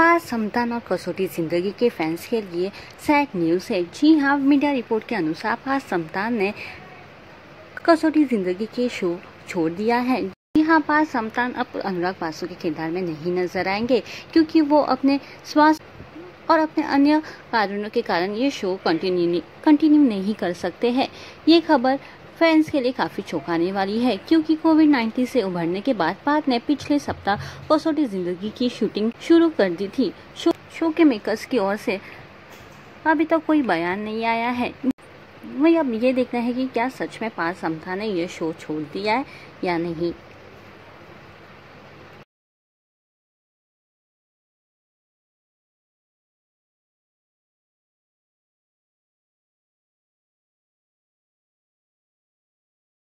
पास समतान और कसौटी ज़िंदगी के फैंस के लिए सैड न्यूज़ है। जी हाँ मीडिया रिपोर्ट के अनुसार पास समतान ने कसौटी ज़िंदगी के शो छोड़ दिया है। जी हाँ पास समतान अब अनुराग बासु के किरदार में नहीं नज़र आएँगे, क्योंकि वो अपने स्वास्थ्य और अपने अन्य कारणों के कारण ये शो कंटिन्यू कंटिन्यू नहीं कर सकते हैं। ये खबर फैंस के लिए काफ़ी चौंकाने वाली है क्योंकि कोविड 19 से उभरने के बाद पार्थ ने पिछले सप्ताह कसौटी ज़िंदगी की शूटिंग शुरू कर दी थी। शो, शो के मेकर्स की ओर से अभी तक तो कोई बयान नहीं आया है। वही अब ये देखना है कि क्या सच में पार्थ समथा ने यह शो छोड़ दिया है या नहीं।